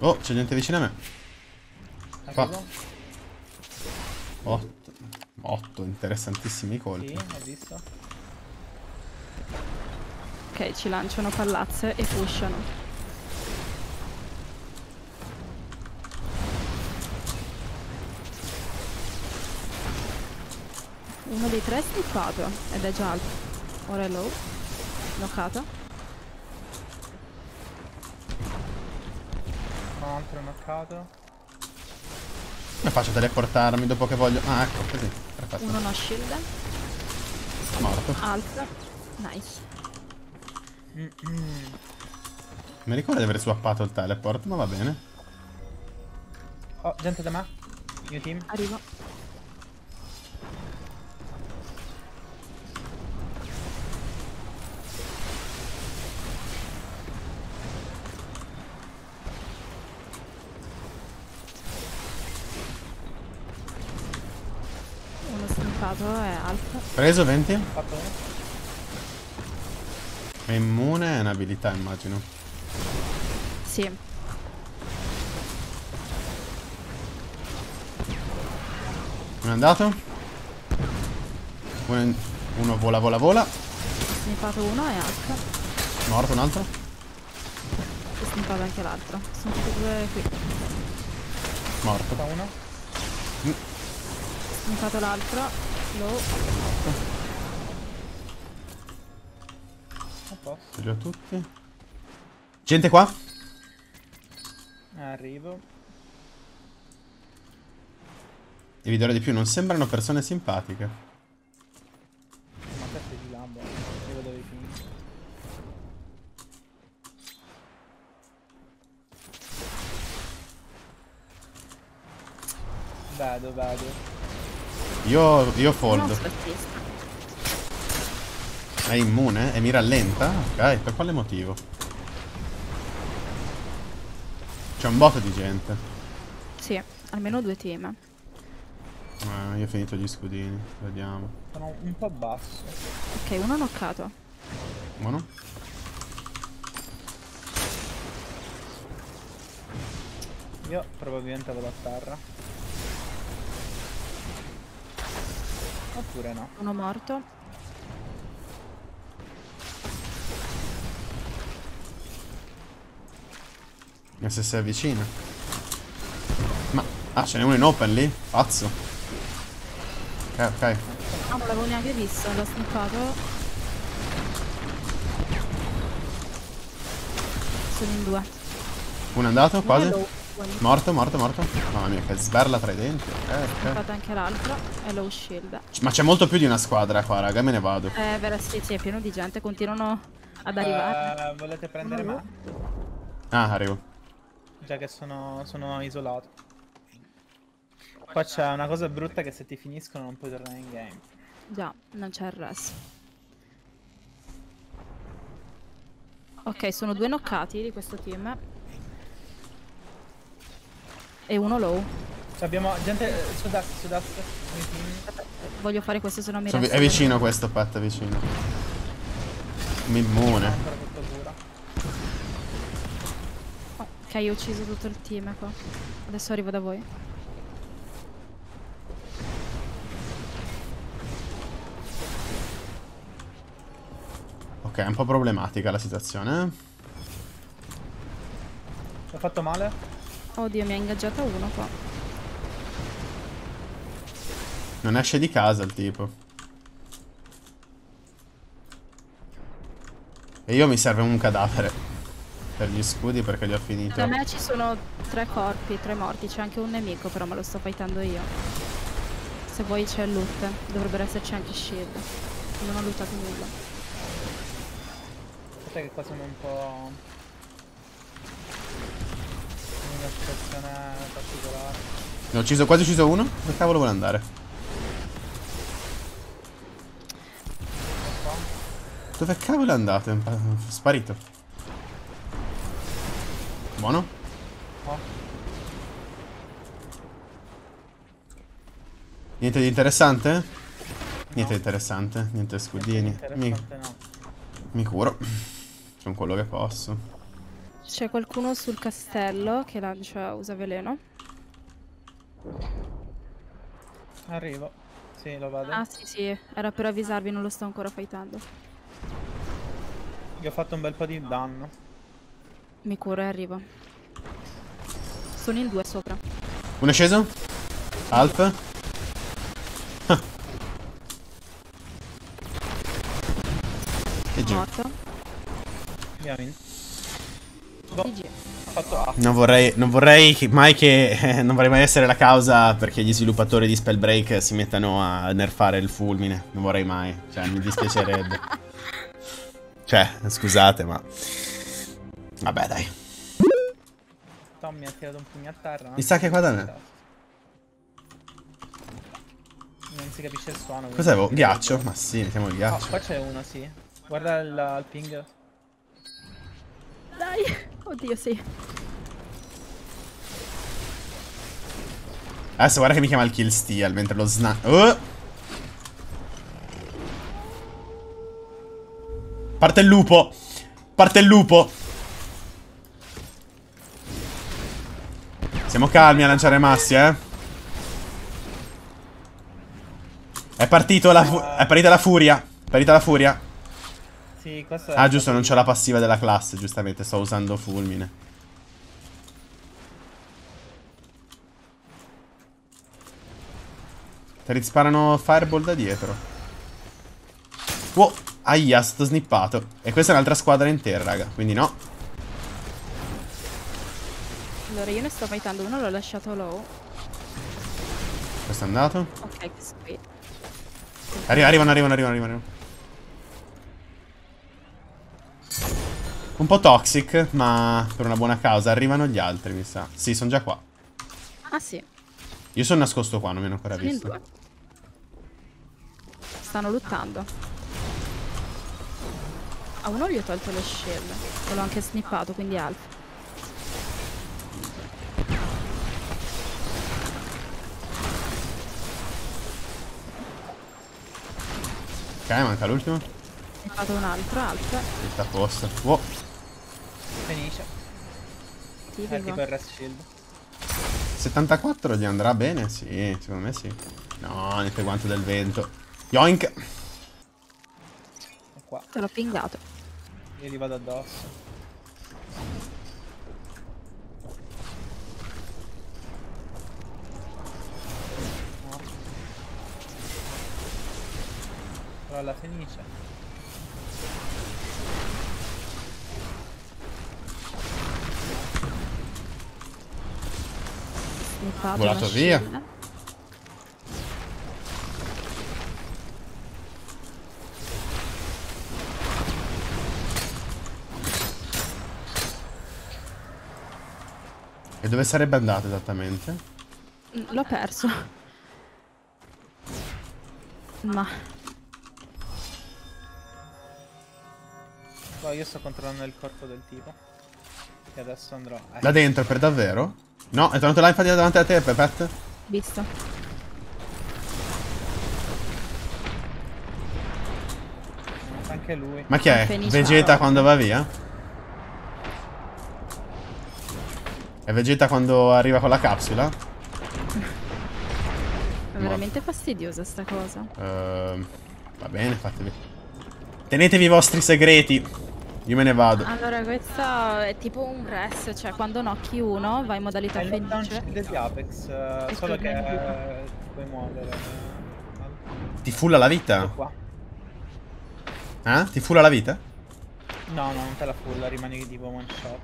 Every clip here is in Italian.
Oh, c'è gente vicino a me. Qua. Arrivo? 8. 8, interessantissimi Sì, colpi. ho visto. Ok, ci lanciano pallazze e pushano. Uno dei tre è snippato ed è già alto. Ora è low. Knoccato. Altro knoccato. Come faccio a teleportarmi dopo che voglio... Ah, ecco, così. Perfetto. Uno no shield. Morto. Altro. Nice. Mi ricordo di aver swappato il teleport, ma va bene. Oh, gente da me. Mio team. Arrivo. Snippato è alfa. Preso 20. Fatto. È immune, è un'abilità, immagino. Sì. Uno è andato. Uno, uno vola, vola, vola. Snippato uno è H. Morto un altro. E snippato anche l'altro. Sono tutti e due qui. Morto. Uno. Snippato l'altro. A. Ce li ho tutti. Gente qua? Arrivo. Devi dire di più, non sembrano persone simpatiche. Ma te sei di là, boh. Io dove finisco. Vedo, vedo. Io, io fold. È immune? E mi rallenta? Ok, per quale motivo? C'è un botto di gente. Sì, almeno due team. Ah, io ho finito gli scudini. Vediamo. Sono un po' basso. Ok, uno knoccato. Buono? Io probabilmente vado a terra. Oppure no. Uno morto. Se si avvicina. Ma... Ah, ce n'è uno in open lì? Pazzo. Ok, ok. Ah, non l'avevo neanche visto, l'ho snippato. Sono in due. Uno è andato, quasi. Morto, morto, morto. Mamma mia, che sberla tra i denti. Ok, ok. snippato anche l'altro. E low shield. Ma c'è molto più di una squadra qua, raga. Me ne vado. Eh, vera sì, sì, è pieno di gente, continuano ad arrivare. Eh, volete prendere No, me? Ah, arrivo. Già che sono, sono isolato. Qua c'è una cosa brutta che se ti finiscono non puoi tornare in game. Già, non c'è il resto. Ok, sono due knockati di questo team. E uno low. Cioè abbiamo gente eh, su destra, su team. Voglio fare questo se no mi è vicino questo pet, è vicino. Cura. Ok, ho ucciso tutto il team qua. Adesso arrivo da voi. Ok, è un po' problematica la situazione. eh. Ho fatto male? Oddio, mi ha ingaggiata uno qua. Non esce di casa il tipo. E io mi serve un cadavere. Per gli scudi perché li ho finito. Da me ci sono tre corpi, tre morti. C'è anche un nemico, però me lo sto fightando io. Se vuoi c'è il loot. Dovrebbero esserci anche shield. Non ho lootato nulla. Aspetta che qua siamo un po'... una situazione particolare. Ne ho ucciso, quasi ucciso uno. Dove cavolo vuole andare? Dove cavolo è andato? È sparito. Buono. Oh, Niente di interessante? Niente di interessante. Niente scudini. Mi, interessante no. mi curo. Con quello che posso. C'è qualcuno sul castello che lancia, usa veleno. Arrivo. Sì, lo vado. Ah sì sì, era per avvisarvi, non lo sto ancora fightando. Gli ho fatto un bel po' di danno. Mi curo e arrivo. Sono in due sopra. Uno è sceso? Alf? E giù. Morto. Abbiamo vinto. Boh, GG. ho fatto A. Non vorrei, non vorrei mai che. eh, non vorrei mai essere la causa perché gli sviluppatori di Spellbreak si mettano a nerfare il fulmine. Non vorrei mai. Cioè, mi dispiacerebbe. cioè, scusate, ma. Vabbè, dai. Tommy ha tirato un pugno a terra. Mi sa che qua da me. Non si capisce il suono. Cos'è? vo- Ghiaccio? Ma sì, mettiamo il Oh, ghiaccio. qua c'è uno, sì. Guarda il, il ping. Dai! Oddio sì. Adesso guarda che mi chiama il kill steal mentre lo sna... Oh! Parte il lupo! Parte il lupo! Siamo calmi a lanciare massi, eh? È partito la È partita la furia. È partita la furia. Sì, questo è... Ah, giusto, non c'ho la passiva della classe, giustamente, sto usando fulmine. Ti risparano fireball da dietro. Wow, aia, sto snippato. E questa è un'altra squadra intera, raga, quindi no. Allora io ne sto fightando uno, l'ho lasciato low. Questo è andato. Ok, questo qui. Arri- arrivano, arrivano, arrivano, arrivano. Un po' toxic, ma per una buona causa. Arrivano gli altri, mi sa. Sì, sono già qua. Ah sì, Io sono nascosto qua, non mi hanno ancora sono visto. Stanno lottando. A uno gli ho tolto lo shield. E l'ho anche snippato, quindi alfa. Ok, manca l'ultimo. Snippato un altro, alfa. Sta a posto. Wow. È vivo. tipo il rest shield. 74 gli andrà bene? Sì, secondo me sì. No, niente guanto del vento. Yoink. È qua. Te l'ho pingato. Io gli vado addosso. Morto. Però la finisce. Volato via. shield. E dove sarebbe andato esattamente? Mm, L'ho perso. Ma Poi io sto controllando il corpo del tipo. Che adesso andrò. Eh, Da dentro, per davvero? No, è tornato là infatti davanti a te, Pepet. visto. anche lui. Ma chi è? Vegeta quando va via? È Vegeta quando arriva con la capsula? È veramente fastidiosa sta cosa. Ehm, va bene, fatevi. Tenetevi i vostri segreti. Io me ne vado. Allora, questa è tipo un res, cioè quando nocchi uno vai in modalità È il lockdown felice. shield di Apex, eh, E solo che eh, puoi muovere. Ti fulla la Ecco vita? qua. Eh? Ti fulla la vita? No, no, non te la fulla, rimani tipo one shot.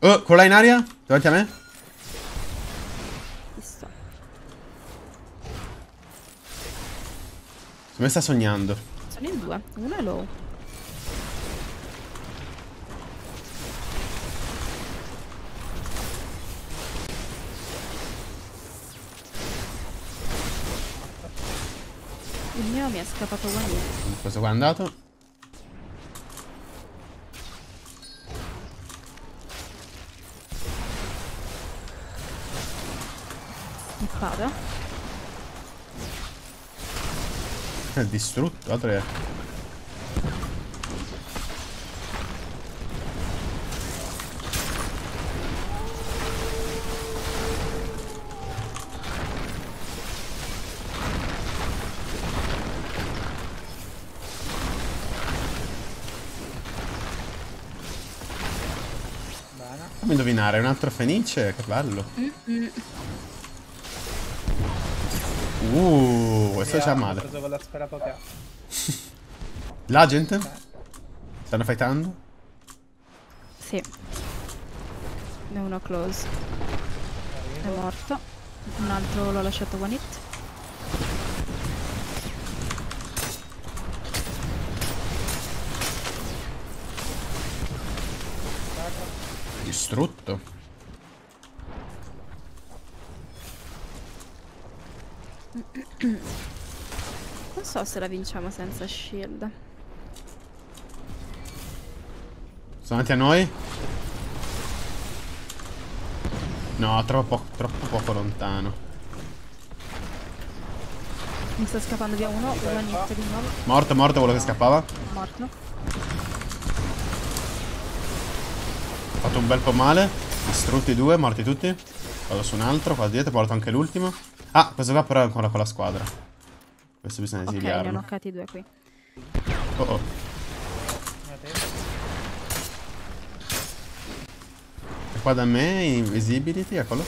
Oh, quello là in aria? Davanti a me? Visto. Come sta sognando? Sono in due, uno è low. Il mio mi è scappato guanino. Questo qua è andato. È Distrutto, altro che... Indovinare, un altro fenice? Che bello. Mm, mm. Uh questo Via, c'ha Ho male. preso con la sfera poca. La gente? Stanno fightando? Sì. Ne uno close. È morto. Un altro l'ho lasciato one hit. Distrutto. Non so se la vinciamo senza shield. Sono davanti a noi? No, troppo, po- troppo poco lontano. Mi sta scappando via uno, hit di nuovo. Morto, morto quello che scappava. Morto. Ho fatto un bel po' male. Distrutti due, morti tutti. Vado su un altro, qua dietro, porto anche l'ultimo. Ah, questo qua però è ancora con la squadra. Questo bisogna Ok, ne ho esiliarlo. knockati due qui. Oh oh. E qua da me, invisibility, eccolo.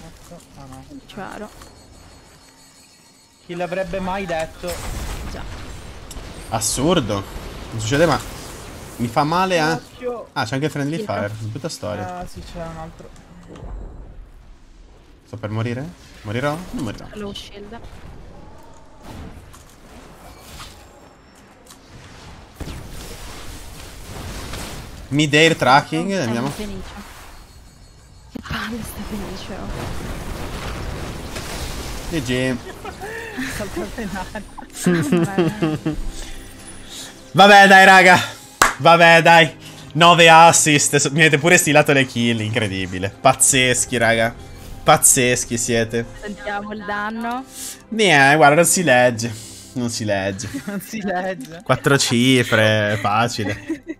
Mazzo. Ah no. Chiaro. Chi l'avrebbe mai detto? Già. Assurdo. Non succede ma... Mi fa male a... Occhio. Ah, c'è anche Friendly. Fire. Brutta storia. Ah sì, c'è un altro. Sto per morire? Morirò? Non morirò. Low shield. Mid-air tracking, È andiamo. un Fenice. Che palle sta Fenice, oh. GG. Veramente. Vabbè, dai, raga. Vabbè, dai. 9 assist. Mi avete pure stilato le kill. Incredibile. Pazzeschi, raga. Pazzeschi siete. Sentiamo il danno. Niente, guarda, non si legge. Non si legge. Non si legge. Quattro cifre, facile.